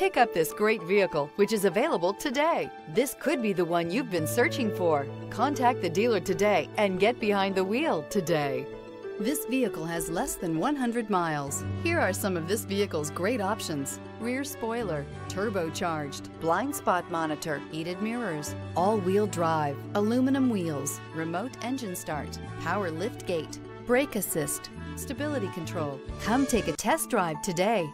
Pick up this great vehicle, which is available today. This could be the one you've been searching for. Contact the dealer today and get behind the wheel today. This vehicle has less than 100 miles. Here are some of this vehicle's great options. Rear spoiler, turbocharged, blind spot monitor, heated mirrors, all-wheel drive, aluminum wheels, remote engine start, power lift gate, brake assist, stability control. Come take a test drive today.